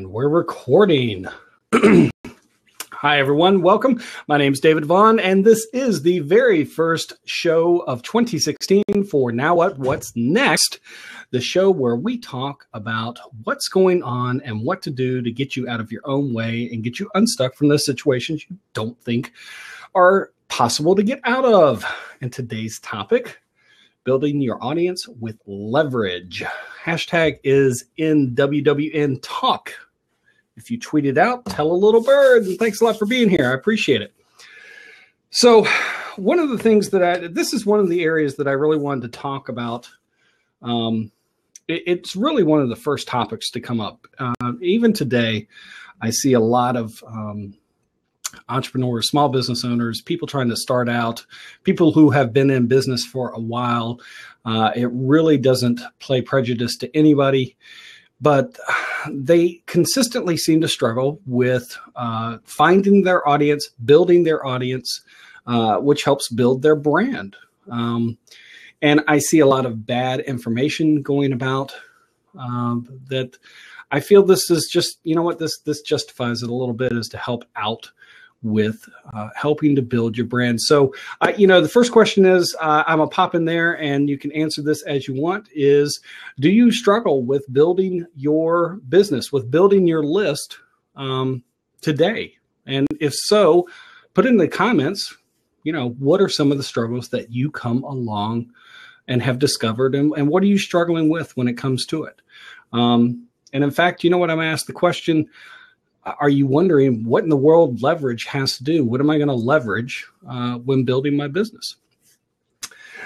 And we're recording. Hi, everyone. Welcome. My name is David Vaughan, and this is the very first show of 2016 for Now What? What's Next? The show where we talk about what's going on and what to do to get you out of your own way and get you unstuck from those situations you don't think are possible to get out of. And today's topic building your audience with leverage. Hashtag is NWWN Talk. If you tweet it out, tell a little bird. And thanks a lot for being here. I appreciate it. So, one of the things that I, this is one of the areas that I really wanted to talk about. Um, it, it's really one of the first topics to come up. Uh, even today, I see a lot of um, entrepreneurs, small business owners, people trying to start out, people who have been in business for a while. Uh, it really doesn't play prejudice to anybody, but they consistently seem to struggle with uh, finding their audience, building their audience, uh, which helps build their brand. Um, and I see a lot of bad information going about um, that. I feel this is just, you know what, this this justifies it a little bit is to help out with uh, helping to build your brand. So, uh, you know, the first question is uh, I'm a pop in there and you can answer this as you want is do you struggle with building your business, with building your list um, today? And if so, put in the comments, you know, what are some of the struggles that you come along and have discovered and, and what are you struggling with when it comes to it? Um, and in fact, you know what? I'm asked the question, are you wondering what in the world leverage has to do? What am I going to leverage uh, when building my business?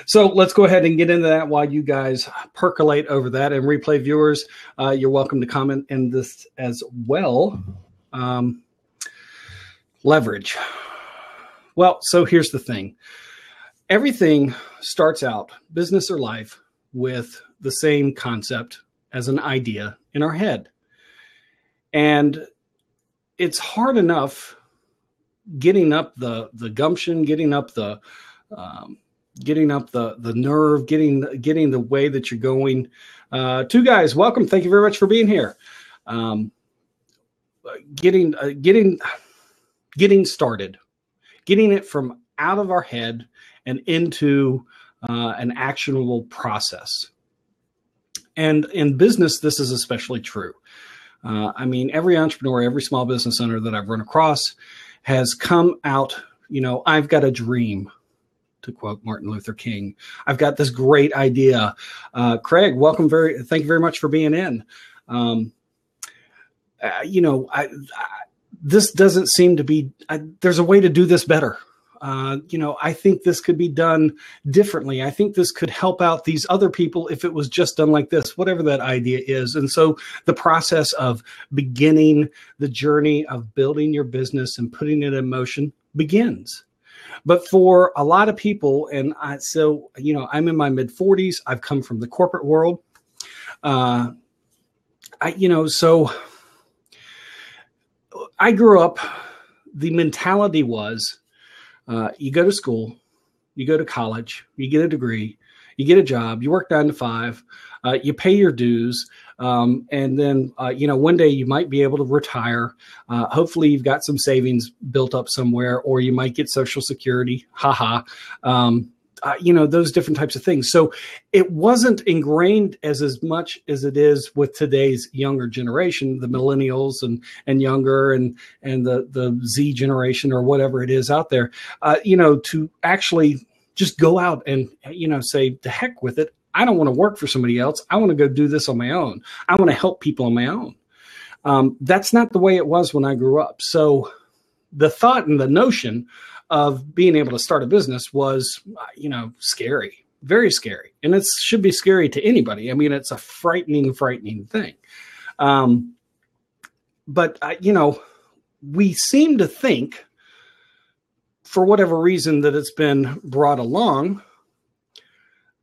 So let's go ahead and get into that while you guys percolate over that. And replay viewers, uh, you're welcome to comment in this as well. Um, leverage. Well, so here's the thing everything starts out, business or life, with the same concept as an idea in our head. And it's hard enough getting up the the gumption, getting up the um, getting up the the nerve, getting getting the way that you're going. Uh, two guys, welcome. Thank you very much for being here. Um, getting uh, getting getting started, getting it from out of our head and into uh, an actionable process. And in business, this is especially true. Uh, I mean, every entrepreneur, every small business owner that I've run across has come out, you know, I've got a dream, to quote Martin Luther King. I've got this great idea. Uh, Craig, welcome very, thank you very much for being in. Um, uh, you know, I, I, this doesn't seem to be, I, there's a way to do this better. Uh, you know, I think this could be done differently. I think this could help out these other people if it was just done like this, whatever that idea is. And so the process of beginning the journey of building your business and putting it in motion begins. But for a lot of people, and I, so, you know, I'm in my mid 40s, I've come from the corporate world. Uh, I, you know, so I grew up, the mentality was, uh, you go to school, you go to college, you get a degree, you get a job, you work nine to five, uh, you pay your dues, um, and then uh, you know one day you might be able to retire. Uh, hopefully, you've got some savings built up somewhere, or you might get Social Security. Haha. Um, uh, you know those different types of things. So it wasn't ingrained as as much as it is with today's younger generation the millennials and and younger and and the the z generation or whatever it is out there uh, you know to actually just go out and you know say to heck with it. I don't want to work for somebody else. I want to go do this on my own. I want to help people on my own. Um, that's not the way it was when i grew up. So the thought and the notion of being able to start a business was, you know, scary, very scary. And it should be scary to anybody. I mean, it's a frightening, frightening thing. Um, but, uh, you know, we seem to think, for whatever reason that it's been brought along,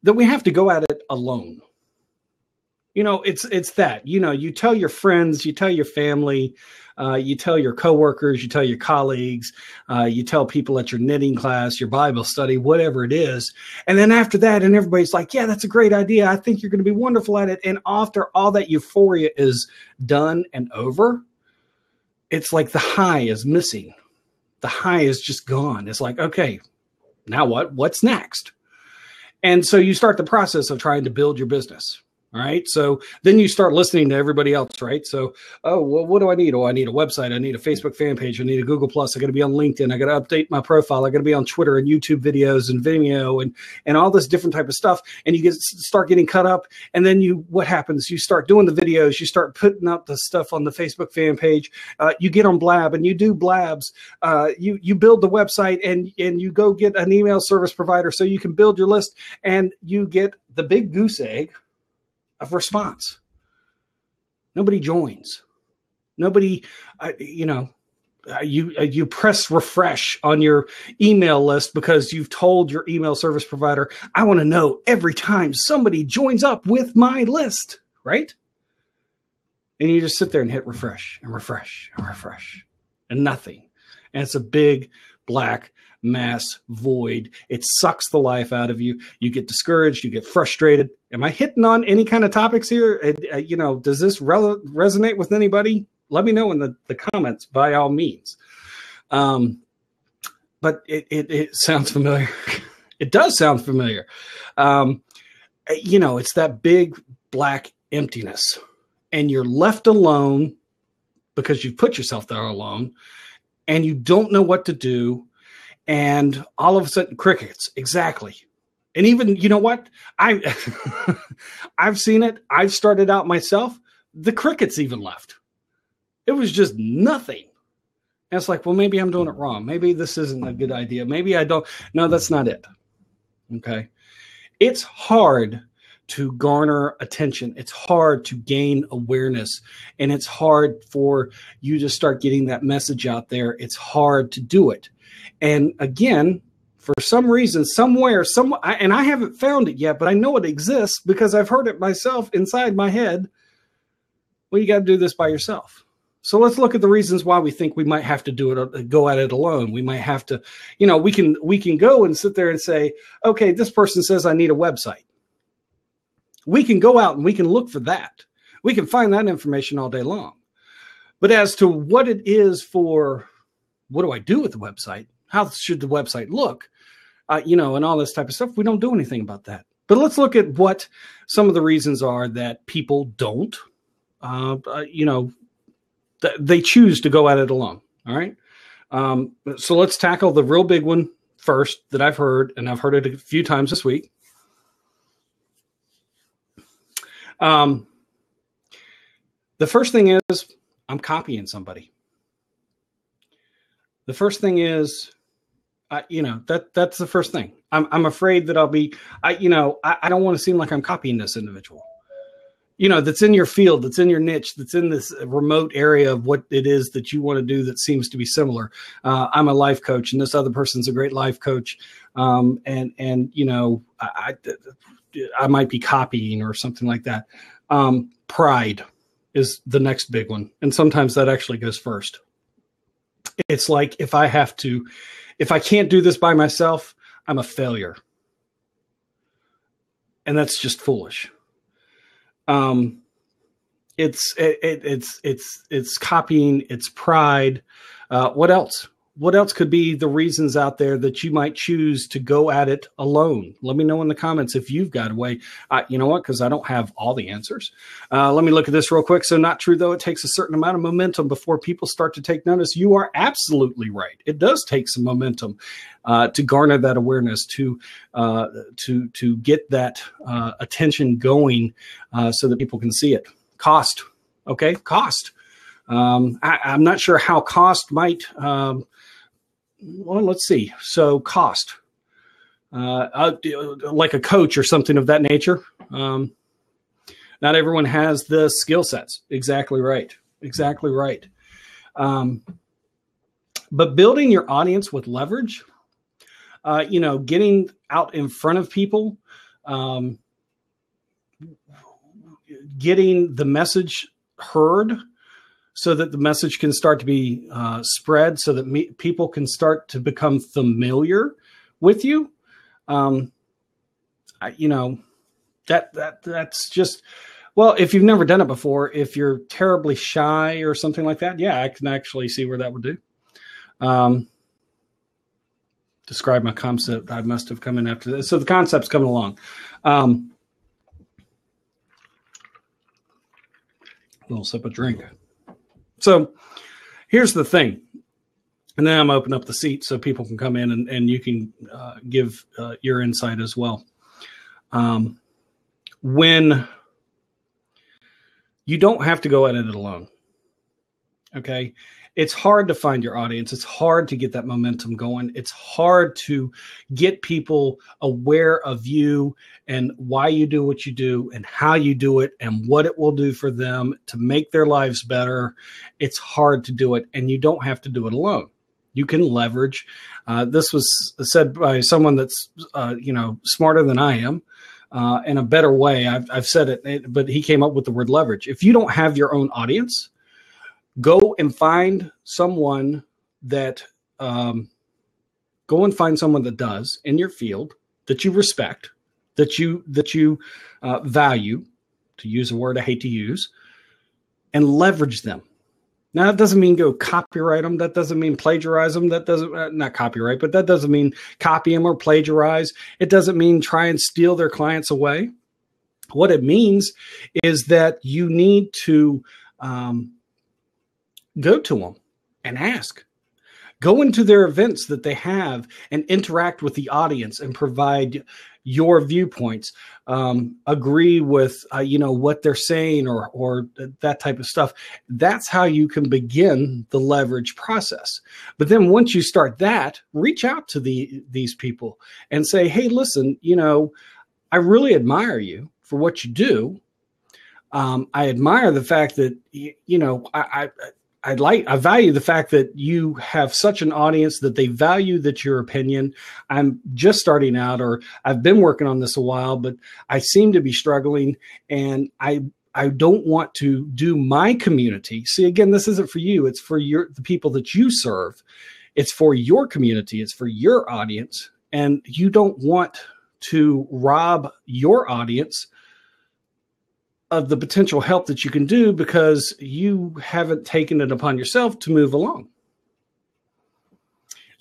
that we have to go at it alone. You know, it's it's that. You know, you tell your friends, you tell your family, uh, you tell your coworkers, you tell your colleagues, uh, you tell people at your knitting class, your Bible study, whatever it is. And then after that, and everybody's like, yeah, that's a great idea. I think you're going to be wonderful at it. And after all that euphoria is done and over, it's like the high is missing. The high is just gone. It's like, okay, now what? What's next? And so you start the process of trying to build your business. All right. So then you start listening to everybody else, right? So, oh, well, what do I need? Oh, I need a website. I need a Facebook fan page. I need a Google Plus. I got to be on LinkedIn. I got to update my profile. I got to be on Twitter and YouTube videos and Vimeo and and all this different type of stuff. And you get start getting cut up. And then you, what happens? You start doing the videos. You start putting up the stuff on the Facebook fan page. Uh, you get on Blab and you do Blabs. Uh, you you build the website and and you go get an email service provider so you can build your list and you get the big goose egg of response. Nobody joins. Nobody, uh, you know, uh, you uh, you press refresh on your email list because you've told your email service provider, I want to know every time somebody joins up with my list, right? And you just sit there and hit refresh and refresh and refresh and nothing. And it's a big black mass void. It sucks the life out of you. You get discouraged. You get frustrated. Am I hitting on any kind of topics here? Uh, you know, does this re- resonate with anybody? Let me know in the, the comments by all means. Um, but it, it, it sounds familiar. it does sound familiar. Um, you know, it's that big black emptiness, and you're left alone because you've put yourself there alone, and you don't know what to do and all of a sudden crickets. Exactly. And even you know what? I i've seen it. I've started out myself. The crickets even left. It was just nothing. And it's like well maybe i'm doing it wrong. Maybe this isn't a good idea. Maybe i don't no that's not it. Okay? It's hard to garner attention it's hard to gain awareness and it's hard for you to start getting that message out there it's hard to do it and again, for some reason, somewhere, some, and I haven't found it yet, but I know it exists because I've heard it myself inside my head. Well, you got to do this by yourself. So let's look at the reasons why we think we might have to do it, uh, go at it alone. We might have to, you know, we can we can go and sit there and say, okay, this person says I need a website. We can go out and we can look for that. We can find that information all day long. But as to what it is for, what do I do with the website? how should the website look, uh, you know, and all this type of stuff. We don't do anything about that. But let's look at what some of the reasons are that people don't, uh, uh, you know, th- they choose to go at it alone. All right. Um, so let's tackle the real big one first that I've heard, and I've heard it a few times this week. Um, the first thing is I'm copying somebody. The first thing is I, you know that that's the first thing. I'm I'm afraid that I'll be. I you know I, I don't want to seem like I'm copying this individual. You know that's in your field, that's in your niche, that's in this remote area of what it is that you want to do that seems to be similar. Uh, I'm a life coach, and this other person's a great life coach, um, and and you know I, I, I might be copying or something like that. Um, pride is the next big one, and sometimes that actually goes first. It's like if I have to if I can't do this by myself, I'm a failure. And that's just foolish. Um, it's it, it, it's it's it's copying, it's pride. Uh, what else? What else could be the reasons out there that you might choose to go at it alone? Let me know in the comments if you've got a way. You know what? Because I don't have all the answers. Uh, let me look at this real quick. So, not true though. It takes a certain amount of momentum before people start to take notice. You are absolutely right. It does take some momentum uh, to garner that awareness, to uh, to to get that uh, attention going, uh, so that people can see it. Cost, okay, cost. Um, I, am not sure how cost might um, well, let's see. So cost, uh, uh, like a coach or something of that nature. Um, not everyone has the skill sets. Exactly right. Exactly right. Um, but building your audience with leverage, uh, you know, getting out in front of people, um, getting the message heard so that the message can start to be uh, spread so that me- people can start to become familiar with you. Um, I, you know that that that's just well if you've never done it before if you're terribly shy or something like that yeah i can actually see where that would do. Um, describe my concept. I must have come in after this. So the concept's coming along. Um, little sip of drink so here's the thing and then I'm open up the seat so people can come in and, and you can uh, give uh, your insight as well. Um, when you don't have to go at it alone, okay, it's hard to find your audience. It's hard to get that momentum going. It's hard to get people aware of you and why you do what you do and how you do it and what it will do for them to make their lives better. It's hard to do it, and you don't have to do it alone you can leverage. Uh, this was said by someone that's uh, you know smarter than I am. Uh, in a better way, I've, I've said it, but he came up with the word leverage. If you don't have your own audience, go and find someone that um, go and find someone that does in your field that you respect, that you that you uh, value, to use a word I hate to use, and leverage them now that doesn't mean go copyright them. That doesn't mean plagiarize them. That doesn't uh, not copyright, but that doesn't mean copy them or plagiarize. It doesn't mean try and steal their clients away. What it means is that you need to um, go to them and ask. Go into their events that they have and interact with the audience and provide your viewpoints, um, agree with uh, you know what they're saying or or that type of stuff. That's how you can begin the leverage process. But then once you start that, reach out to the these people and say, hey, listen, you know, I really admire you for what you do. Um, I admire the fact that you know I, I I like I value the fact that you have such an audience that they value that your opinion. I'm just starting out or I've been working on this a while, but I seem to be struggling and I I don't want to do my community. See again, this isn't for you. It's for your the people that you serve. It's for your community, it's for your audience and you don't want to rob your audience of the potential help that you can do because you haven't taken it upon yourself to move along.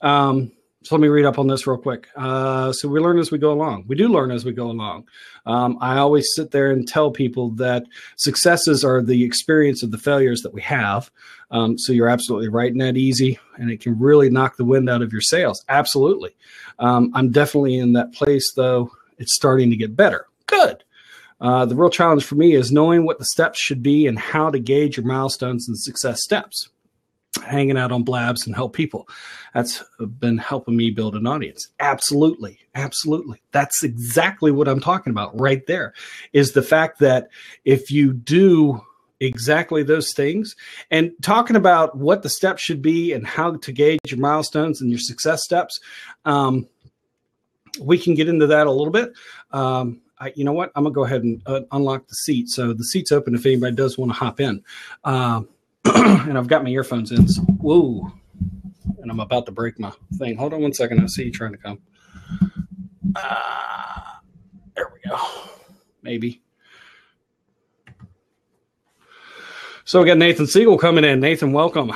Um, so let me read up on this real quick. Uh, so we learn as we go along. We do learn as we go along. Um, I always sit there and tell people that successes are the experience of the failures that we have. Um, so you're absolutely right in that easy, and it can really knock the wind out of your sails. Absolutely. Um, I'm definitely in that place, though. It's starting to get better. Good. Uh, the real challenge for me is knowing what the steps should be and how to gauge your milestones and success steps. Hanging out on blabs and help people. That's been helping me build an audience. Absolutely. Absolutely. That's exactly what I'm talking about right there is the fact that if you do exactly those things and talking about what the steps should be and how to gauge your milestones and your success steps um, we can get into that a little bit um, I, you know what? I'm gonna go ahead and uh, unlock the seat. So the seat's open if anybody does want to hop in. Uh, and I've got my earphones in. So, whoa! And I'm about to break my thing. Hold on one second. I see you trying to come. Uh, there we go. Maybe. So we got Nathan Siegel coming in. Nathan, welcome.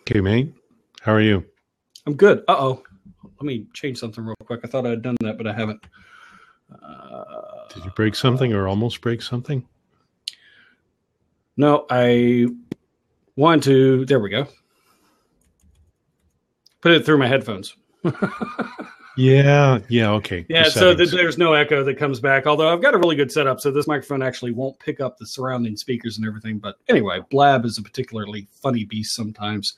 Okay, mate. How are you? I'm good. Uh oh. Let me change something real quick. I thought I had done that, but I haven't. Did you break something or almost break something? No, I want to. There we go. Put it through my headphones. yeah, yeah, okay. Yeah, so th- there's no echo that comes back. Although I've got a really good setup, so this microphone actually won't pick up the surrounding speakers and everything. But anyway, Blab is a particularly funny beast sometimes.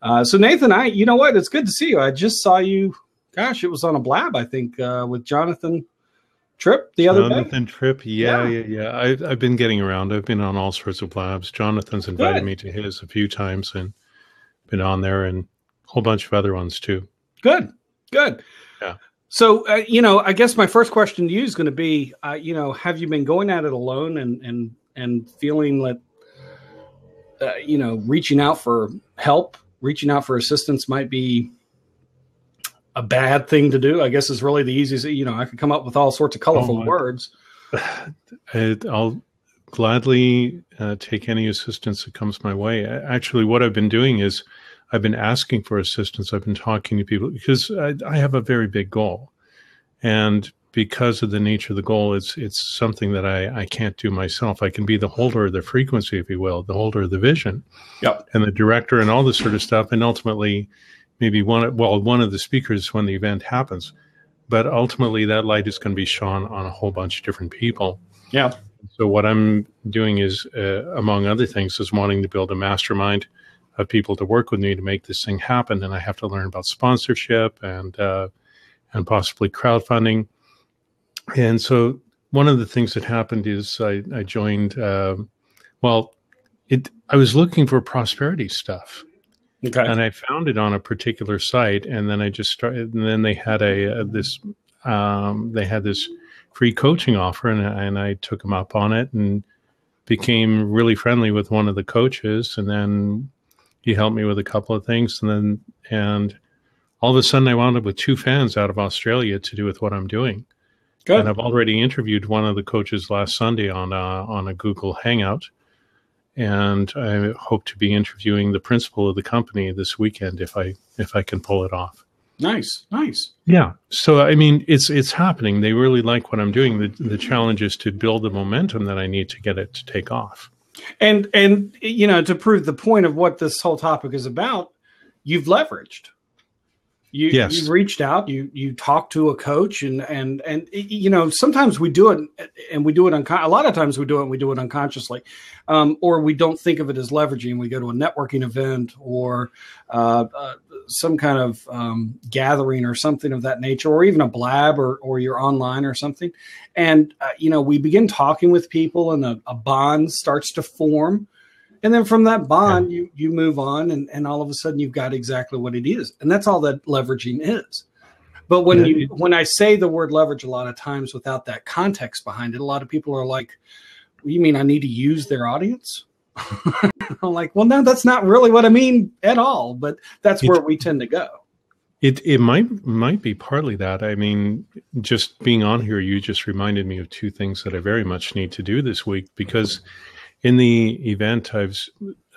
Uh, so Nathan, I, you know what? It's good to see you. I just saw you. Gosh, it was on a Blab, I think, uh, with Jonathan Trip the other Jonathan day? Trip, yeah, yeah, yeah. yeah. I've, I've been getting around. I've been on all sorts of labs. Jonathan's invited Good. me to his a few times and been on there and a whole bunch of other ones too. Good, good. Yeah. So, uh, you know, I guess my first question to you is going to be, uh, you know, have you been going at it alone and and and feeling that uh, you know reaching out for help, reaching out for assistance might be a bad thing to do. I guess is really the easiest. You know, I could come up with all sorts of colorful oh, words. I'll gladly uh, take any assistance that comes my way. Actually, what I've been doing is I've been asking for assistance. I've been talking to people because I, I have a very big goal, and because of the nature of the goal, it's it's something that I, I can't do myself. I can be the holder of the frequency, if you will, the holder of the vision, yep. and the director, and all this sort of stuff, and ultimately, maybe one well one of the speakers when the event happens, but ultimately that light is going to be shone on a whole bunch of different people. Yeah. So what I'm doing is, uh, among other things, is wanting to build a mastermind of people to work with me to make this thing happen, and I have to learn about sponsorship and uh, and possibly crowdfunding. And so one of the things that happened is I, I joined. Uh, well, it I was looking for prosperity stuff, okay. and I found it on a particular site, and then I just started. And then they had a, a this um, they had this free coaching offer, and, and I took them up on it and became really friendly with one of the coaches, and then he helped me with a couple of things, and then and all of a sudden I wound up with two fans out of Australia to do with what I'm doing. Good. And I've already interviewed one of the coaches last Sunday on uh, on a Google Hangout, and I hope to be interviewing the principal of the company this weekend if I if I can pull it off. Nice, nice. Yeah. So I mean, it's it's happening. They really like what I'm doing. The the challenge is to build the momentum that I need to get it to take off. And and you know, to prove the point of what this whole topic is about, you've leveraged. You, yes. you reached out, you you talked to a coach, and and and you know sometimes we do it, and we do it uncon- a lot of times we do it, and we do it unconsciously, um, or we don't think of it as leveraging. We go to a networking event or uh, uh, some kind of um, gathering or something of that nature, or even a blab, or or you're online or something, and uh, you know we begin talking with people, and a, a bond starts to form and then from that bond yeah. you you move on and, and all of a sudden you've got exactly what it is and that's all that leveraging is but when yeah. you when i say the word leverage a lot of times without that context behind it a lot of people are like you mean i need to use their audience i'm like well no that's not really what i mean at all but that's where we tend to go it it might might be partly that. I mean, just being on here, you just reminded me of two things that I very much need to do this week because in the event, I've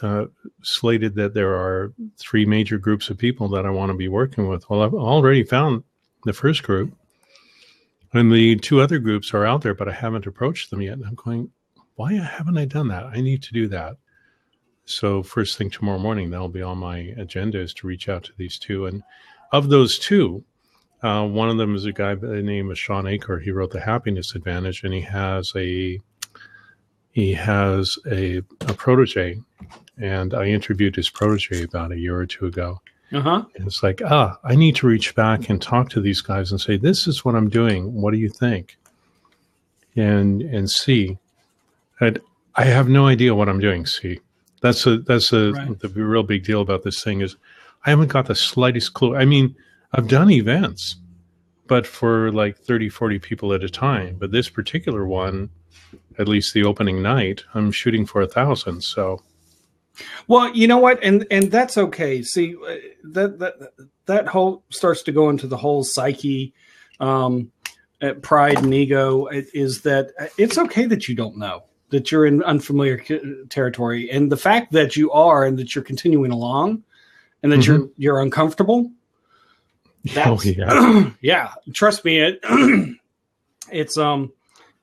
uh, slated that there are three major groups of people that I want to be working with. Well, I've already found the first group, and the two other groups are out there, but I haven't approached them yet. And I'm going, why haven't I done that? I need to do that. So first thing tomorrow morning, that'll be on my agenda is to reach out to these two. And of those two, uh, one of them is a guy by the name of Shawn Achor. He wrote The Happiness Advantage, and he has a he has a, a protege, and I interviewed his protege about a year or two ago. Uh-huh. And it's like, ah, I need to reach back and talk to these guys and say, this is what I'm doing. What do you think? And and see, and I have no idea what I'm doing. See, that's a that's a right. the real big deal about this thing is I haven't got the slightest clue. I mean, I've done events, but for like 30, 40 people at a time. But this particular one, at least the opening night, I'm shooting for a thousand. So, well, you know what, and and that's okay. See, uh, that that that whole starts to go into the whole psyche, um, uh, pride and ego. Is that uh, it's okay that you don't know that you're in unfamiliar territory, and the fact that you are, and that you're continuing along, and that mm-hmm. you're you're uncomfortable. oh yeah, yeah. Trust me, it it's um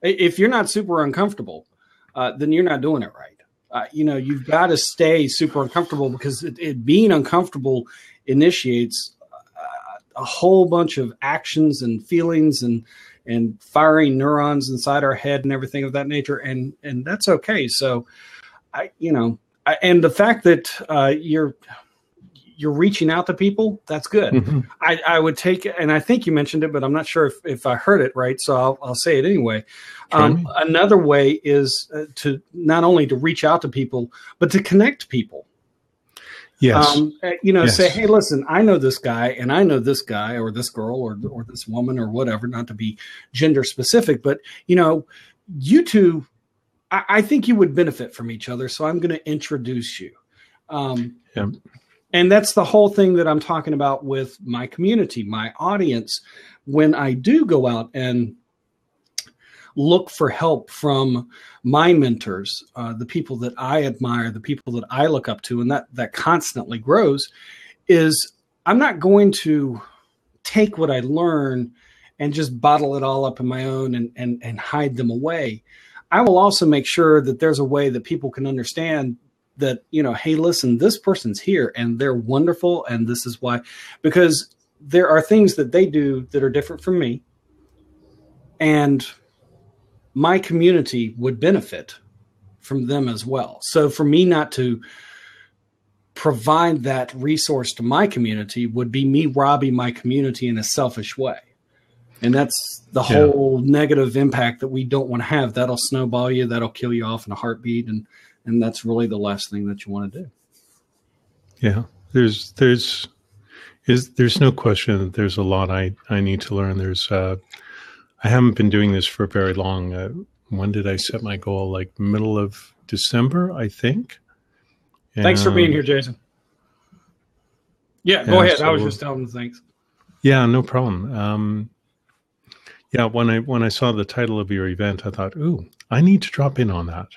if you're not super uncomfortable, uh, then you're not doing it right. Uh, you know, you've got to stay super uncomfortable because it, it being uncomfortable initiates uh, a whole bunch of actions and feelings and and firing neurons inside our head and everything of that nature, and and that's okay. So, I you know, I, and the fact that uh, you're you're reaching out to people, that's good. Mm-hmm. I, I, would take, and I think you mentioned it, but I'm not sure if, if I heard it right, so I'll, I'll say it anyway. Um, another way is uh, to not only to reach out to people, but to connect people. Yes. Um, uh, you know, yes. say, hey, listen, I know this guy, and I know this guy, or this girl, or or this woman, or whatever. Not to be gender specific, but you know, you two I, I think you would benefit from each other. So I'm going to introduce you. Um, Yeah. And that's the whole thing that I'm talking about with my community, my audience. When I do go out and look for help from my mentors, uh, the people that I admire, the people that I look up to, and that that constantly grows, is I'm not going to take what I learn and just bottle it all up in my own and and and hide them away. I will also make sure that there's a way that people can understand that you know hey listen this person's here and they're wonderful and this is why because there are things that they do that are different from me and my community would benefit from them as well. So for me not to provide that resource to my community would be me robbing my community in a selfish way. And that's the Yeah. whole negative impact that we don't want to have. That'll snowball you. That'll kill you off in a heartbeat and and that's really the last thing that you want to do Yeah, there's there's is there's no question that there's a lot I I need to learn. There's uh, I haven't been doing this for very long. Uh, when did I set my goal? Like middle of December, I think. thanks for being here jason yeah go Yeah, ahead i was just telling them thanks Yeah, no problem. Um, yeah, when I when I saw the title of your event, I thought, "Ooh, I need to drop in on that.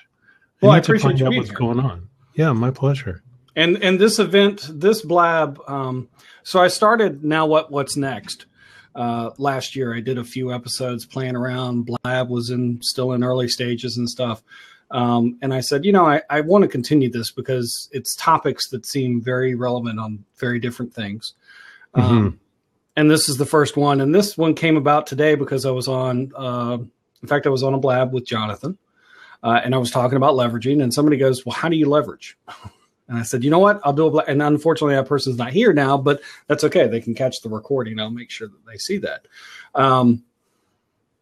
Well, I to appreciate find you out what's here. going on." Yeah, my pleasure. and and this event this blab um so i started now what what's next uh last year. I did a few episodes playing around. Blab was in still in early stages and stuff. Um and i said you know i, I want to continue this because it's topics that seem very relevant on very different things. Um and this is the first one. And this one came about today because i was on uh in fact i was on a blab with jonathan uh, and i was talking about leveraging and somebody goes well how do you leverage and I said, you know what? I'll do a blab. And unfortunately, that person's not here now, but that's okay. They can catch the recording. I'll make sure that they see that. Um,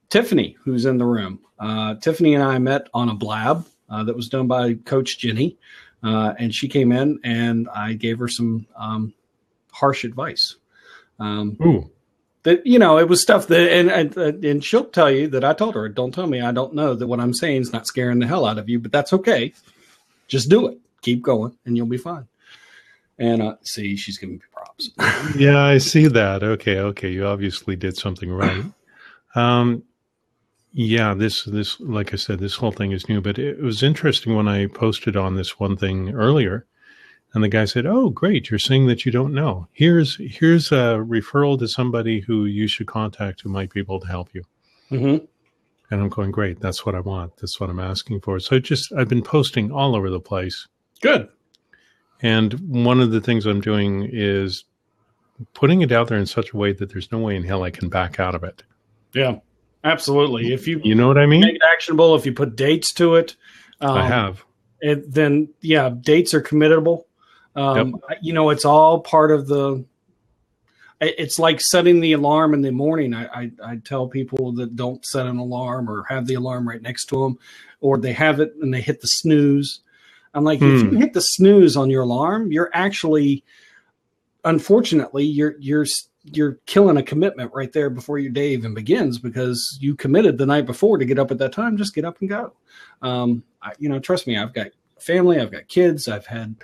Tiffany, who's in the room, uh, Tiffany and I met on a blab uh, that was done by Coach Jenny. Uh, and she came in and I gave her some um, harsh advice. Um, Ooh, that you know it was stuff that and, and and she'll tell you that I told her don't tell me I don't know that what I'm saying is not scaring the hell out of you but that's okay. Just do it. Keep going and you'll be fine. And uh see she's giving me props. Yeah, I see that. Okay, okay, you obviously did something right. Um, yeah, this this like I said, this whole thing is new, but it was interesting when I posted on this one thing earlier, and the guy said, "Oh, great, you're saying that you don't know. Here's here's a referral to somebody who you should contact who might be able to help you." mm-hmm. And I'm going, "Great, that's what I want. That's what I'm asking for." So just I've been posting all over the place. good And one of the things I'm doing is putting it out there in such a way that there's no way in hell I can back out of it. yeah absolutely if you You know what I mean? make it actionable if you put dates to it um, I have. it, then yeah dates are committable um, you know it's all part of the it's like setting the alarm in the morning. I, I i tell people that don't set an alarm or have the alarm right next to them or they have it and they hit the snooze. I'm like if Hmm. you hit the snooze on your alarm you're actually unfortunately you're you're you're killing a commitment right there before your day even begins because you committed the night before to get up at that time. Just get up and go. Um, I, you know trust me i've got family i've got kids i've had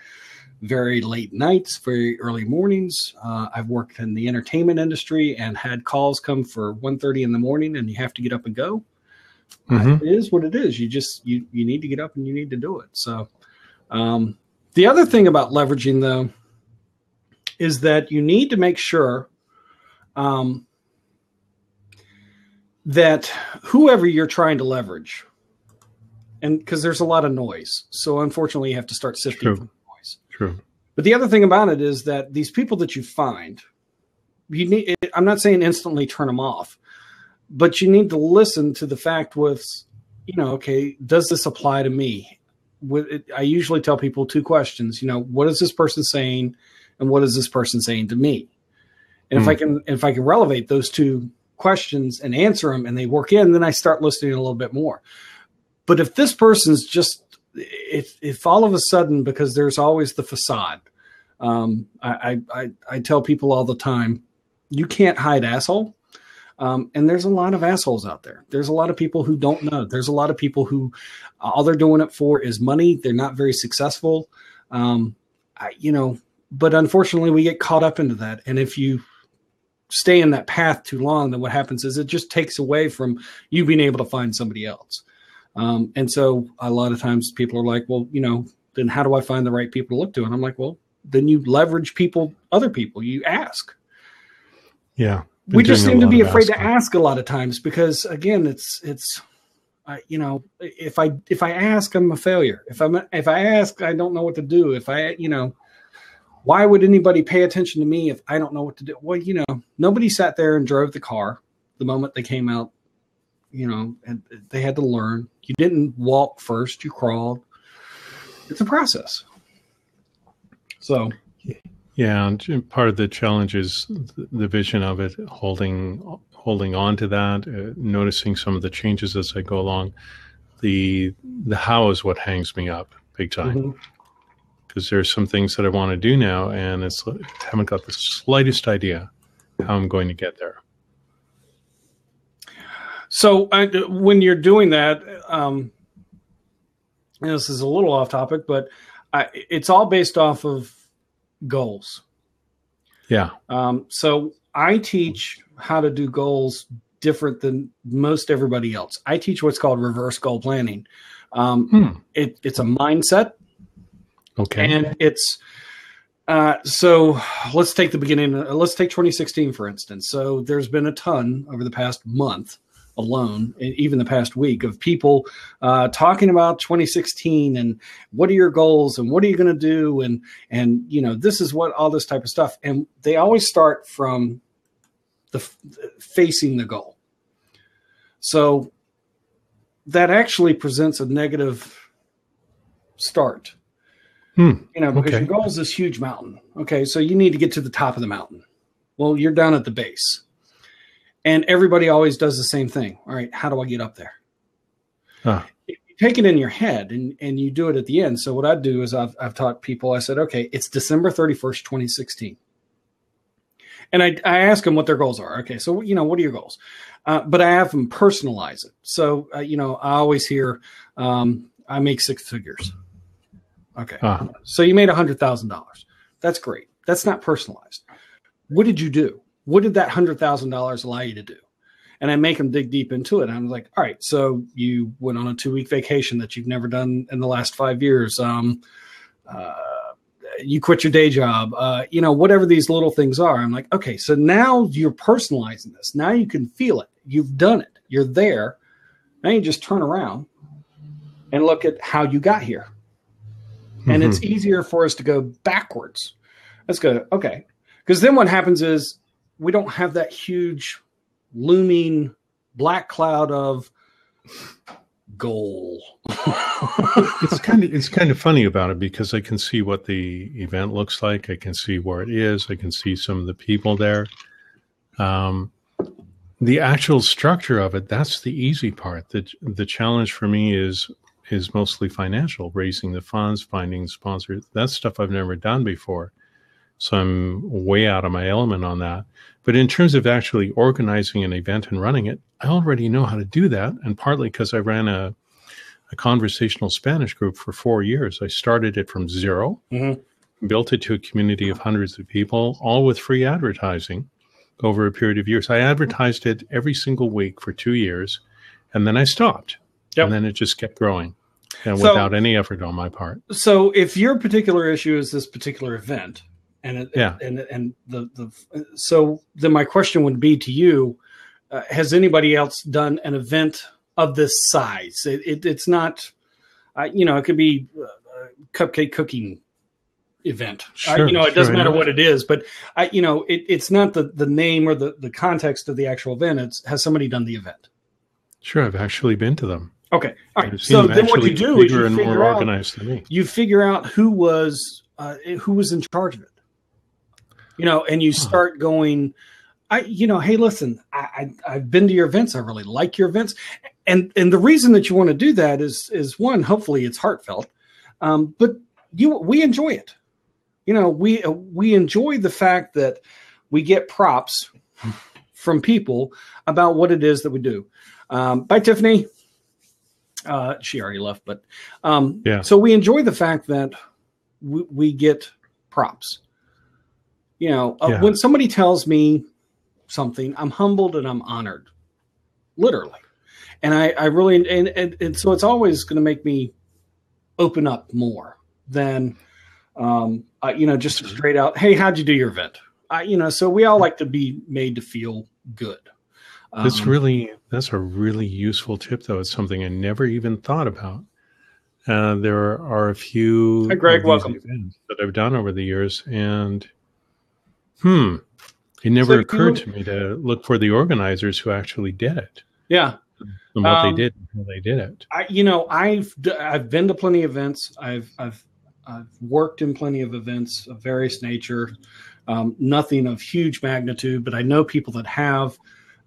very late nights very early mornings. Uh, i've worked in the entertainment industry and had calls come for 1.30 in the morning and you have to get up and go. Mhm. it is what it is. You just you you need to get up and you need to do it. So um, the other thing about leveraging though is that you need to make sure um, that whoever you're trying to leverage and because there's a lot of noise so unfortunately you have to start sifting True. through the noise True. but the other thing about it is that these people that you find, you need. I'm not saying instantly turn them off, but you need to listen to the fact with, you know, okay, does this apply to me? With it, I usually tell people two questions. You know, what is this person saying, and what is this person saying to me? And if Hmm. I can, if I can relevate those two questions and answer them, and they work in, then I start listening a little bit more. But if this person's just if if all of a sudden because there's always the facade um, I, I I tell people all the time you can't hide asshole Um, and there's a lot of assholes out there. There's a lot of people who don't know. There's a lot of people who all they're doing it for is money. They're not very successful. Um, I, you know, but unfortunately, we get caught up into that. And if you stay in that path too long, then what happens is it just takes away from you being able to find somebody else. Um, and so a lot of times people are like, well, you know, then how do I find the right people to look to? And I'm like, well, then you leverage people, other people, you ask. Yeah. We just seem to be afraid asking. to ask a lot of times because again, it's, it's, uh, you know, if I, if I ask, I'm a failure. If I'm, if I ask, I don't know what to do. If I, you know, why would anybody pay attention to me if I don't know what to do? Well, you know, nobody sat there and drove the car the moment they came out, you know, and they had to learn. You didn't walk first, you crawled. It's a process. So, yeah, and part of the challenge is the vision of it, holding holding on to that, uh, noticing some of the changes as I go along. The the how is what hangs me up big time. Mm-hmm because there's some things that I want to do now, and it's I haven't got the slightest idea how I'm going to get there. So I, when you're doing that, um, this is a little off topic, but I, it's all based off of goals. Yeah. Um, so I teach how to do goals different than most everybody else. I teach what's called reverse goal planning. Um, hmm. it, it's a mindset Okay. And it's uh, so let's take the beginning. Uh, let's take 2016 for instance. So there's been a ton over the past month alone, even the past week, of people uh, talking about 2016 and what are your goals and what are you going to do and and you know this is what all this type of stuff. And they always start from the facing the goal. So that actually presents a negative start Hmm. You know, because okay. your goal is this huge mountain. Okay, so you need to get to the top of the mountain. Well, you're down at the base. And everybody always does the same thing. All right, how do I get up there? Huh. You take it in your head and, and you do it at the end. So what I do is I've, I've taught people, I said, okay, it's December 31st, 2016. And I, I ask them what their goals are. Okay, so, you know, what are your goals? Uh, but I have them personalize it. So, uh, you know, I always hear, um, I make six figures. Okay. Uh-huh. So you made a hundred thousand dollars. That's great. That's not personalized. What did you do? What did that hundred thousand dollars allow you to do? And I make them dig deep into it. I'm like, all right, so you went on a two week vacation that you've never done in the last five years. Um, uh, you quit your day job, uh, you know, whatever these little things are. I'm like, okay, so now you're personalizing this. Now you can feel it. You've done it. You're there. Now you just turn around and look at how you got here and mm-hmm. it's easier for us to go backwards. Let's go, okay. Because then what happens is we don't have that huge looming black cloud of goal. it's kind of it's kind of funny about it because I can see what the event looks like. I can see where it is. I can see some of the people there. Um, the actual structure of it that's the easy part. the The challenge for me is is mostly financial, raising the funds, finding sponsors. That's stuff I've never done before. So I'm way out of my element on that. But in terms of actually organizing an event and running it, I already know how to do that. And partly because I ran a, a conversational Spanish group for four years. I started it from 0 mm-hmm. built it to a community of hundreds of people, all with free advertising over a period of years. I advertised it every single week for two years, and then I stopped Yep. And then it just kept growing and so, without any effort on my part. So if your particular issue is this particular event and it, yeah. and and the the so then my question would be to you uh, has anybody else done an event of this size? It, it, it's not uh, you know, it could be a cupcake cooking event. Sure, uh, you know, it doesn't matter what it is, but I, you know, it, it's not the, the name or the, the context of the actual event. It's has somebody done the event? Sure. I've actually been to them. Okay. All right. So then what you do is you figure out, organized than me. You figure out who was uh, who was in charge of it. You know, and you start going. I, you know, hey, listen, I, I have been to your events. I really like your events, and and the reason that you want to do that is is one, hopefully it's heartfelt, um, but you we enjoy it. You know, we we enjoy the fact that we get props from people about what it is that we do. Um, bye, Tiffany. Uh, she already left, but um, Yeah. So we enjoy the fact that we, we get props. You know, uh, Yeah. when somebody tells me something, I'm humbled and I'm honored, literally. And I, I really, and, and, and so it's always going to make me open up more than, um, uh, you know, just straight out, hey, how'd you do your event? I, you know, so we all like to be made to feel good. That's Um, really that's a really useful tip, though. It's something I never even thought about. Uh, there are a few Hi, Greg, welcome. events that I've done over the years, and hmm, it never So if you occurred to me to look for the organizers who actually did it yeah. and what Um, they did how they did it. I, you know, I've I've been to plenty of events. I've I've I've worked in plenty of events of various nature. Um, nothing of huge magnitude, but I know people that have,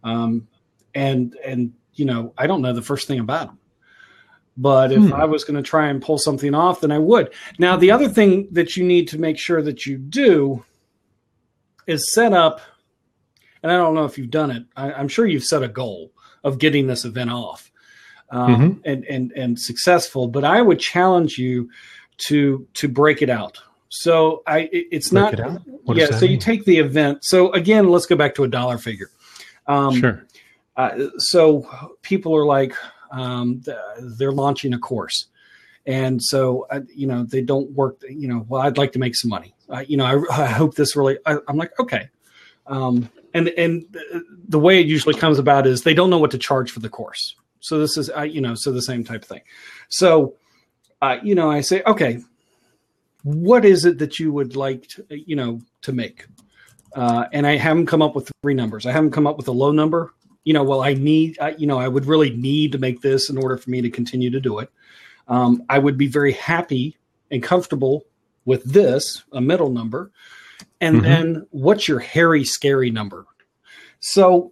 um, and and you know, I don't know the first thing about them. But if Hmm. I was going to try and pull something off, then I would. Now, the other thing that you need to make sure that you do is set up, and I don't know if you've done it. I, I'm sure you've set a goal of getting this event off um, Mm-hmm. and and and successful. But I would challenge you to to break it out. So I it- it's Break not it yeah. So you take the event. So again, let's go back to a dollar figure. Um, sure. uh, so people are like um, they're launching a course and so uh, you know they don't work you know well i'd like to make some money uh, you know I, I hope this really I, i'm like okay. Um, and and the way it usually comes about is they don't know what to charge for the course. So this is uh, you know so the same type of thing. So uh, you know i say okay what is it that you would like to, you know to make? Uh, and i haven't come up with three numbers. I haven't come up with a low number. You know well i need I, you know i would really need to make this in order for me to continue to do it. Um, i would be very happy and comfortable with this a middle number and Mhm. then what's your hairy scary number so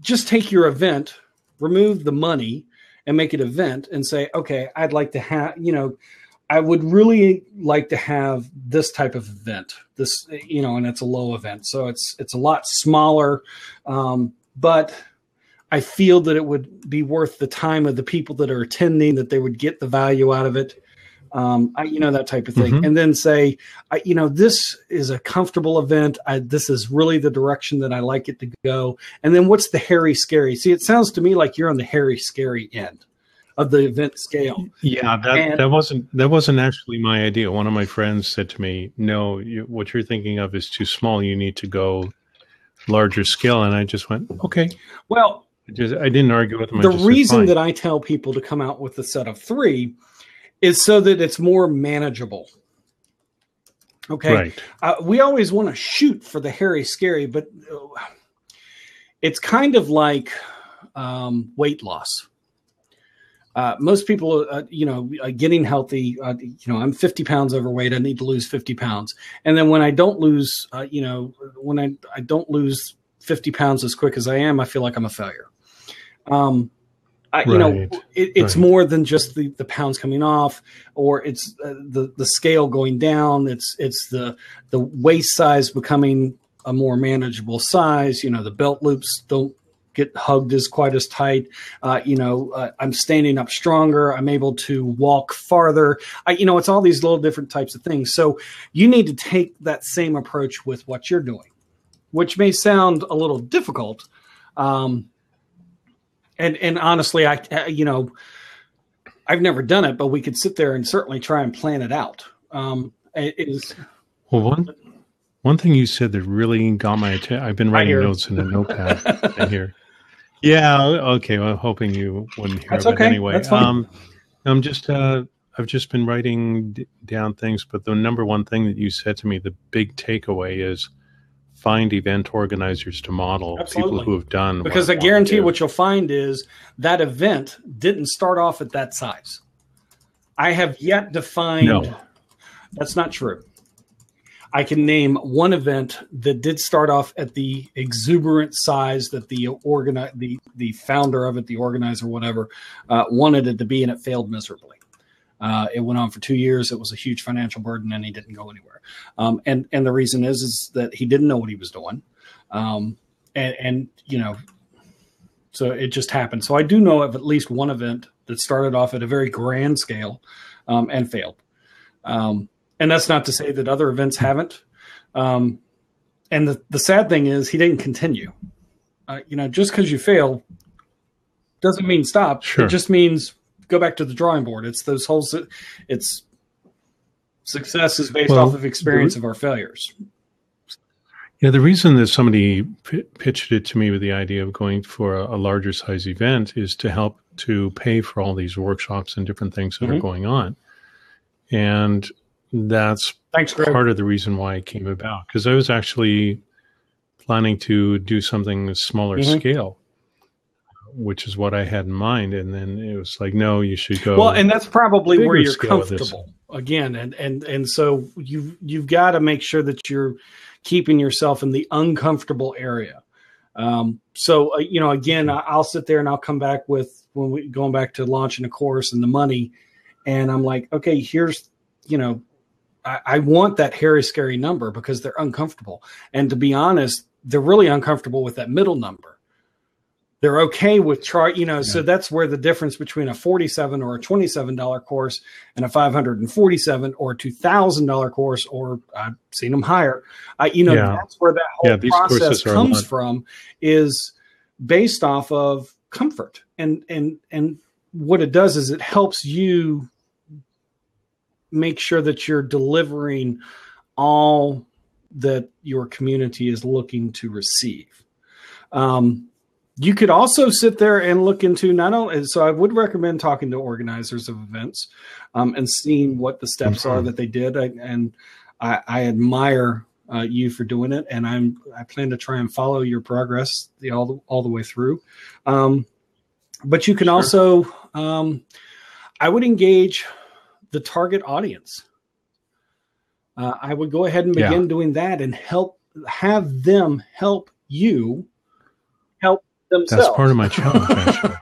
just take your event remove the money and make it event and say okay i'd like to have you know i would really like to have this type of event this you know and it's a low event so it's it's a lot smaller um, but i feel that it would be worth the time of the people that are attending that they would get the value out of it um, I, you know that type of thing Mhm. and then say I, you know this is a comfortable event I, this is really the direction that i like it to go and then what's the hairy scary see it sounds to me like you're on the hairy scary end of the event scale Yeah, that, And- that wasn't that wasn't actually my idea. One of my friends said to me, "No, you, what you're thinking of is too small. You need to go larger scale." And I just went, "Okay." well I just I didn't argue with him. I the reason that I tell people to come out with a set of three is so that it's more manageable. Okay. right, Uh, we always want to shoot for the hairy scary, but uh, it's kind of like um, weight loss. Uh, most people, uh, you know, uh, getting healthy. Uh, you know, I'm 50 pounds overweight. I need to lose 50 pounds, and then when I don't lose, uh, you know, when I I don't lose 50 pounds as quick as I am, I feel like I'm a failure. Um, I, you know, it, it's right. more than just the, the pounds coming off, or it's uh, the the scale going down. It's it's the the waist size becoming a more manageable size. You know, the belt loops don't get hugged as quite as tight. Uh, you know, uh, I'm standing up stronger. I'm able to walk farther. I, you know, it's all these little different types of things. So you need to take that same approach with what you're doing, which may sound a little difficult. Um, and and honestly, I you know, I've never done it, but we could sit there and certainly try and plan it out. Um, it is well, one one thing you said that really got my attention. I've been writing here. notes in a notepad right here. Yeah, okay. Well, I'm hoping you wouldn't hear That's of okay, it anyway. that's fine. Um, I'm just uh, I've just been writing d- down things, but the number one thing that you said to me, the big takeaway is find event organizers to model Absolutely. people who have done because I guarantee what you'll find is that event didn't start off at that size. I have yet to find No. that's not true. I can name one event that did start off at the exuberant size that the organi- the the founder of it, the organizer, whatever, uh, wanted it to be, and it failed miserably. Uh, it went on for two years. It was a huge financial burden, and he didn't go anywhere. Um, and and the reason is is that he didn't know what he was doing. Um, and, and you know, so it just happened. So I do know of at least one event that started off at a very grand scale um, and failed. Um, and that's not to say that other events haven't. Um, and the, the sad thing is, he didn't continue. Uh, you know, just because you fail doesn't mean stop. Sure. It just means go back to the drawing board. It's those whole, it's success is based Well, off of experience of our failures. Yeah, the reason that somebody p- pitched it to me with the idea of going for a, a larger size event is to help to pay for all these workshops and different things that are Mhm. going on. And that's Thanks, Greg. part of the reason why it came about because I was actually planning to do something smaller Mhm. scale, which is what I had in mind. And then it was like, no, you should go. well and that's probably where you're scale with this. comfortable again and and and so you you've got to make sure that you're keeping yourself in the uncomfortable area um, so uh, you know again I- i'll sit there and i'll come back with when we going back to launching a course and the money and i'm like okay here's you know I, I want that hairy scary number because they're uncomfortable and to be honest they're really uncomfortable with that middle number they're okay with chart you know so that's where the difference between a 47 or a 27 dollar course and a 547 or 2000 dollar course or i've seen them higher. Uh, you know Yeah. that's where that whole Yeah, process courses are a comes from is based off of comfort. And and and what it does is it helps you make sure that you're delivering all that your community is looking to receive. Um, you could also sit there and look into not only so i would recommend talking to organizers of events um, and seeing what the steps are Mhm. that they did I, and i, I admire uh, you for doing it and i'm i plan to try and follow your progress the all the, all the way through um, but you can Sure. also um, i would engage the target audience uh, i would go ahead and Yeah. begin doing that and help have them help you themselves That's part of my challenge, actually.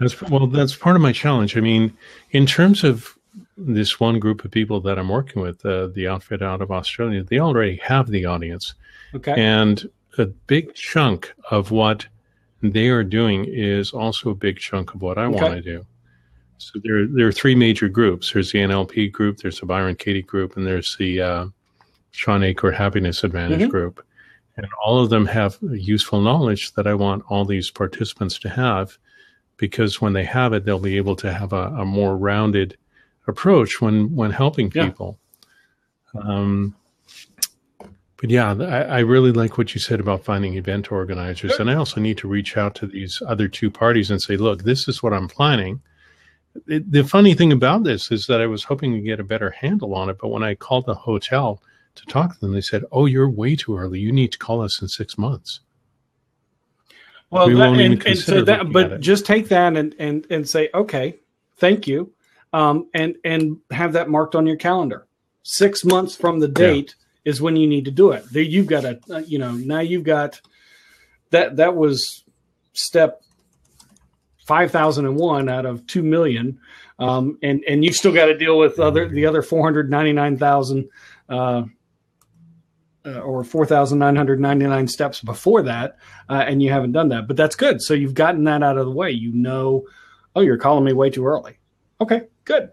That's well, that's part of my challenge. I mean, in terms of this one group of people that I'm working with, uh, the outfit out of Australia, they already have the audience, okay and a big chunk of what they are doing is also a big chunk of what I Okay. want to do. So there, there are three major groups. There's the NLP group, there's the Byron Katie group, and there's the uh, Shawn Achor Happiness Advantage Mhm. group. And all of them have useful knowledge that I want all these participants to have because when they have it, they'll be able to have a, a more rounded approach when, when helping people. Yeah. Um, but yeah, I, I really like what you said about finding event organizers. And I also need to reach out to these other two parties and say, look, this is what I'm planning. It, the funny thing about this is that I was hoping to get a better handle on it. But when I called the hotel to talk to them, they said, oh, you're way too early. You need to call us in six months. well we that, and, and so that but just take that and and and say okay thank you um and and have that marked on your calendar six months from the date is when you need to do it there you've got a uh, you know now you've got that that was step 5001 out of 2 million um and and you've still got to deal with other the other 499000 uh uh, or 4,999 steps before that, uh, and you haven't done that. But that's good. So you've gotten that out of the way. You know, oh, you're calling me way too early. Okay, good.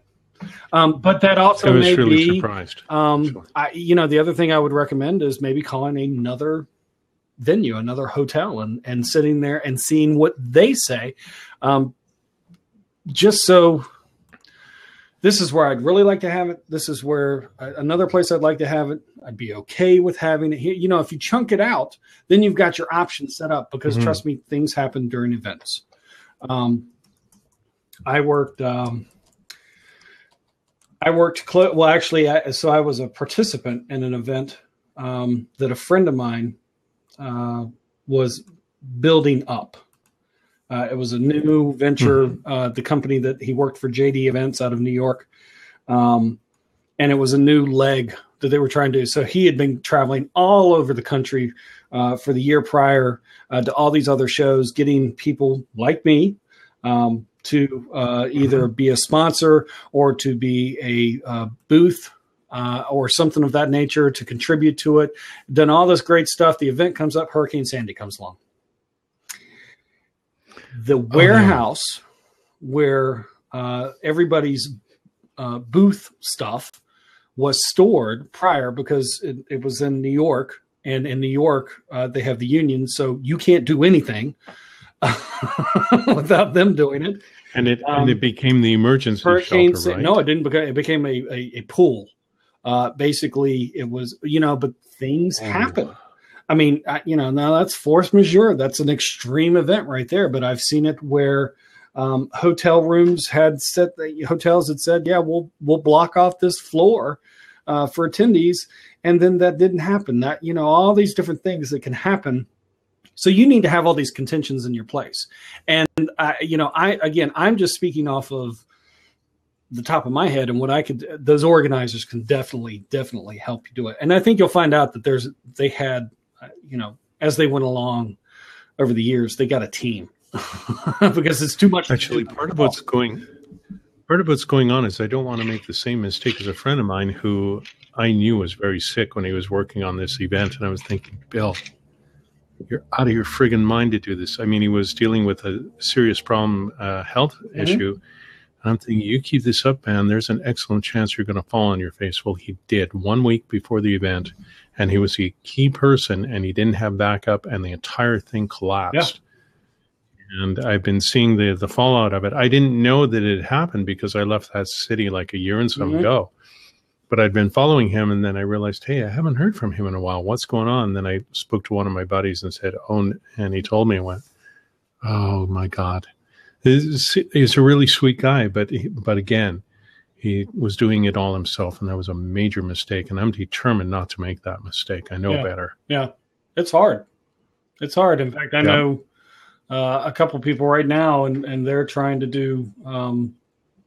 Um, but that also I was may really be, surprised. um, Sure. I, you know, the other thing I would recommend is maybe calling another venue, another hotel, and and sitting there and seeing what they say, um, just so. This is where I'd really like to have it. This is where uh, another place I'd like to have it. I'd be okay with having it here. You know, if you chunk it out, then you've got your options set up because Mhm. trust me, things happen during events. Um, I worked. Um, I worked. Cl- well, actually, I, so I was a participant in an event um, that a friend of mine uh, was building up. Uh, it was a new venture. Uh, the company that he worked for, JD Events, out of New York, um, and it was a new leg that they were trying to do. So he had been traveling all over the country uh, for the year prior uh, to all these other shows, getting people like me um, to uh, either be a sponsor or to be a uh, booth uh, or something of that nature to contribute to it. Done all this great stuff. The event comes up, Hurricane Sandy comes along. The warehouse where uh, everybody's uh, booth stuff was stored prior because it, it, was in New York, and in New York uh, they have the union, so you can't do anything without them doing it. And it um, and it became the emergency hurricane. Shelter, right? No, it didn't. Become, it became a, a, a pool. Uh, basically, it was you know, but things oh. happen. I mean, I, you know, now that's force majeure. That's an extreme event right there. But I've seen it where um, hotel rooms had said hotels had said, "Yeah, we'll we'll block off this floor uh, for attendees," and then that didn't happen. That you know, all these different things that can happen. So you need to have all these contentions in your place. And you know, I again, I'm just speaking off of the top of my head and what I could. Those organizers can definitely, definitely help you do it. And I think you'll find out that there's they had, you know, as they went along over the years, they got a team because it's too much. Actually, part of what's going part of what's going on is I don't want to make the same mistake as a friend of mine who I knew was very sick when he was working on this event, and I was thinking, Bill, you're out of your friggin' mind to do this. I mean, he was dealing with a serious problem, uh, health mm-hmm. issue. And I'm thinking, you keep this up, man. There's an excellent chance you're going to fall on your face. Well, he did one week before the event, and he was a key person, and he didn't have backup, and the entire thing collapsed. Yeah and I've been seeing the the fallout of it. I didn't know that it happened because I left that city like a year and some mm-hmm. ago. But I'd been following him, and then I realized, hey, I haven't heard from him in a while. What's going on? And then I spoke to one of my buddies and said, oh, and he told me, I went, oh my god, he's, he's a really sweet guy, but he, but again, he was doing it all himself, and that was a major mistake. And I'm determined not to make that mistake. I know yeah. better. Yeah, it's hard. It's hard. In fact, I know uh, a couple people right now, and, and they're trying to do um,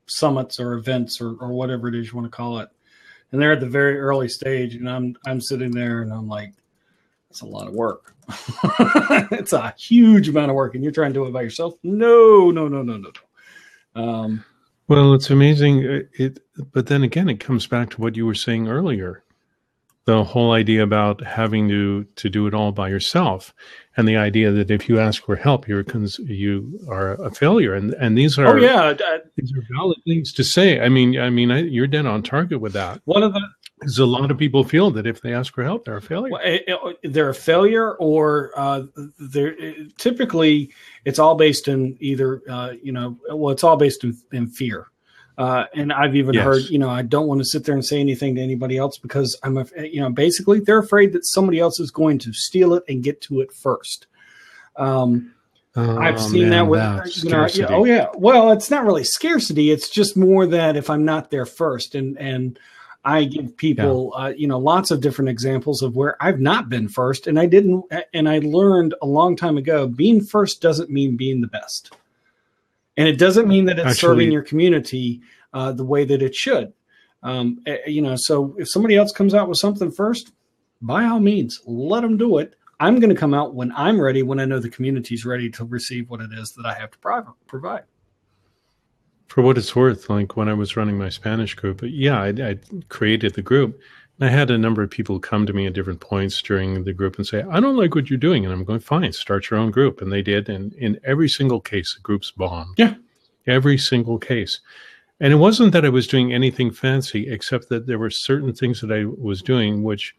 summits or events or, or whatever it is you want to call it. And they're at the very early stage, and I'm I'm sitting there and I'm like, that's a lot of work. it's a huge amount of work, and you're trying to do it by yourself. No, no, no, no, no, no. Um, well, it's amazing. Uh, it, but then again, it comes back to what you were saying earlier. The whole idea about having to to do it all by yourself and the idea that if you ask for help you're cons- you are a failure. And and these are oh yeah these are valid things to say. I mean i mean I, you're dead on target with that. One of the because a lot of people feel that if they ask for help they're a failure well, it, it, they're a failure or uh, they're typically it's all based in either uh, you know well it's all based in, in fear uh, and I've even yes. heard, you know, I don't want to sit there and say anything to anybody else because I'm, a, you know, basically they're afraid that somebody else is going to steal it and get to it first. Um, oh, I've seen man, that with, you know, yeah, oh yeah. Well, it's not really scarcity. It's just more that if I'm not there first, and and I give people, yeah. uh, you know, lots of different examples of where I've not been first, and I didn't, and I learned a long time ago, being first doesn't mean being the best. And it doesn't mean that it's Actually, serving your community uh, the way that it should. Um, eh, you know, so if somebody else comes out with something first, by all means, let them do it. I'm going to come out when I'm ready, when I know the community's ready to receive what it is that I have to provide. For what it's worth, like when I was running my Spanish group, yeah, I, I created the group I had a number of people come to me at different points during the group and say, I don't like what you're doing. And I'm going, fine, start your own group. And they did. And in every single case, the group's bombed. Yeah. Every single case. And it wasn't that I was doing anything fancy, except that there were certain things that I was doing, which,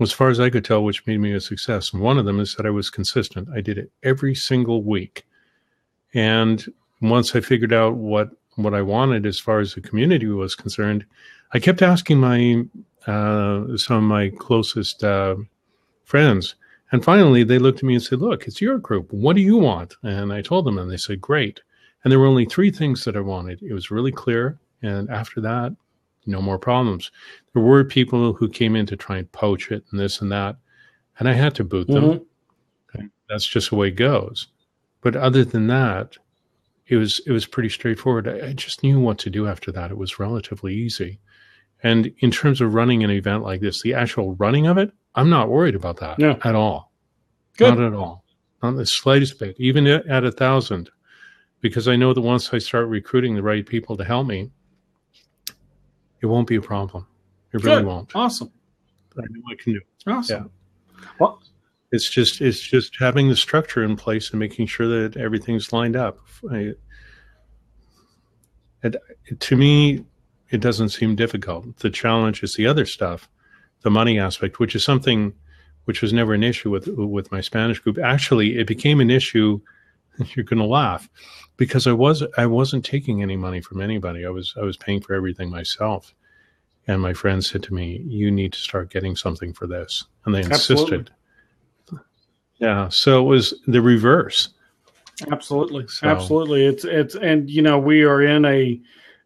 as far as I could tell, which made me a success. And one of them is that I was consistent. I did it every single week. And once I figured out what what I wanted as far as the community was concerned, I kept asking my uh, some of my closest uh, friends. And finally, they looked at me and said, Look, it's your group. What do you want? And I told them, and they said, Great. And there were only three things that I wanted. It was really clear. And after that, no more problems. There were people who came in to try and poach it and this and that. And I had to boot them. Mm-hmm. That's just the way it goes. But other than that, it was it was pretty straightforward. I, I just knew what to do after that. It was relatively easy. And in terms of running an event like this, the actual running of it, I'm not worried about that no. at all. Good. Not at all. Not the slightest bit, even at a thousand, because I know that once I start recruiting the right people to help me, it won't be a problem. It really won't. Awesome. I know I can do. it. Awesome. It's just it's just having the structure in place and making sure that everything's lined up. I, it, to me, it doesn't seem difficult. The challenge is the other stuff, the money aspect, which is something which was never an issue with with my Spanish group. Actually, it became an issue. You're going to laugh because I was I wasn't taking any money from anybody. I was I was paying for everything myself. And my friend said to me, "You need to start getting something for this," and they insisted. Yeah, so it was the reverse. Absolutely, So- absolutely. It's it's and you know we are in a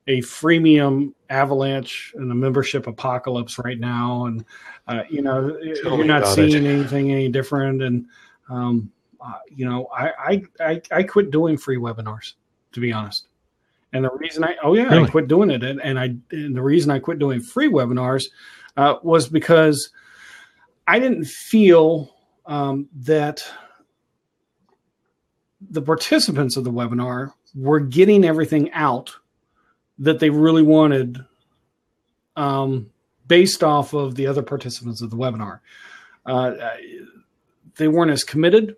a freemium avalanche and a membership apocalypse right now, and uh, you know Tell you're not seeing it. anything any different. And um, uh, you know I, I I I quit doing free webinars to be honest. And the reason I oh yeah I quit doing it, and, and I and the reason I quit doing free webinars uh, was because I didn't feel um, that the participants of the webinar were getting everything out that they really wanted um, based off of the other participants of the webinar. Uh, they weren't as committed.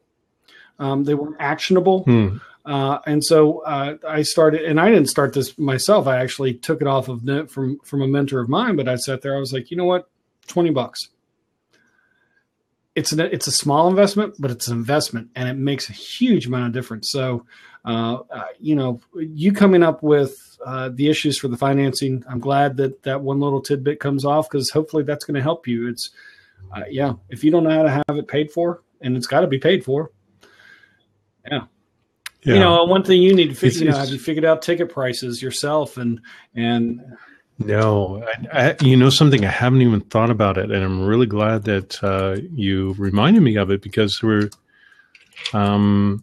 Um, they weren't actionable. Hmm. Uh, and so uh, I started, and I didn't start this myself. I actually took it off of net from from a mentor of mine. But I sat there, I was like, you know what, twenty bucks. It's an it's a small investment, but it's an investment, and it makes a huge amount of difference. So, uh, uh, you know, you coming up with uh, the issues for the financing, I'm glad that that one little tidbit comes off because hopefully that's going to help you. It's uh, yeah, if you don't know how to have it paid for, and it's got to be paid for, Yeah. you know, one thing you need to figure, It's- you know, have you figured out ticket prices yourself and and no, I, I, you know something I haven't even thought about it, and I'm really glad that uh, you reminded me of it because we're, um,